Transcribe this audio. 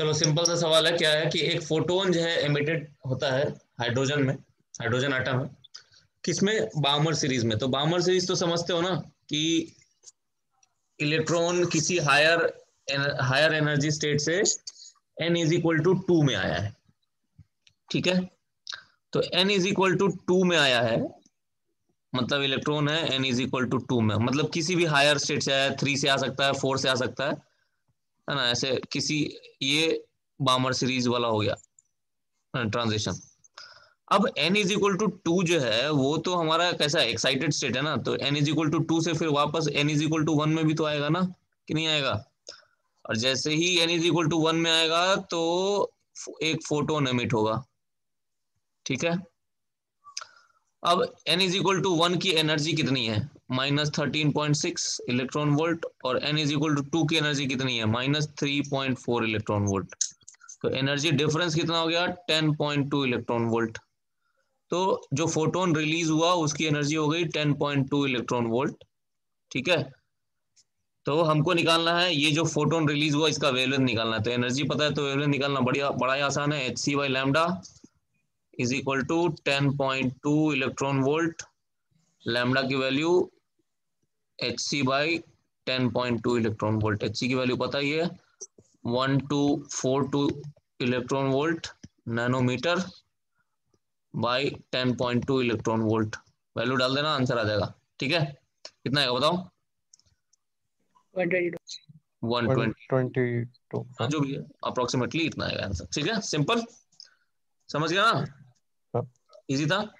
चलो सिंपल सा सवाल है, क्या है कि एक फोटोन जो है एमिटेड होता है हाइड्रोजन में हाइड्रोजन आटम है किसमें? बामर सीरीज़ में। तो बामर सीरीज़ तो समझते हो ना कि इलेक्ट्रॉन किसी हायर हायर एनर्जी स्टेट से n is equal to two में आया है। ठीक है? तो n is equal to two में आया है मतलब इलेक्ट्रॉन है n is equal to two में। मतलब किसी भी हायर स्टेट से आया है थ्री से आ सकता है फोर से आ सकता है। है ना, ऐसे किसी ये बामर सीरीज़ वाला हो गया ट्रांजिशन अब n is equal to two जो है, वो तो हमारा कैसा एक्साइटेड स्टेट है ना तो n is equal to two से फिर वापस n is equal to one में भी तो आएगा ना, कि नहीं आएगा? और जैसे ही n is equal to one में आएगा तो एक फोटोन एमिट होगा, ठीक है? अब n is equal to one की एनर्जी कितनी है? Minus thirteen point six electron volt और n is equal to two की एनर्जी कितनी है? Minus three point four electron volt. तो एनर्जी डिफरेंस कितना हो गया? Ten point two electron volt. तो जो फोटोन रिलीज़ हुआ, उसकी एनर्जी हो गई 10.2 इलेक्ट्रॉन वोल्ट। ठीक है? तो हमको निकालना है, ये जो फोटोन रिलीज़ हुआ, इसका वेवलेंथ निकालना है। तो एनर्जी पता है तो वेवलेंथ निकालना बढ़िया, बड़ा ही आसान है। H C by lambda is equal to ten point two electron volt. Lambda की value H C by ten point two electron volt H C की वैल्यू पता ही है? One two four two electron volt nanometer by ten point two electron volt value डाल देना answer आ जाएगा। ठीक है? कितना आएगा बताओ? वन ट्वेंटी टू हाँ, जो भी है अप्रोक्सीमेटली इतना आएगा आंसर ठीक है? सिंपल समझ गया ना? इजी हाँ। था?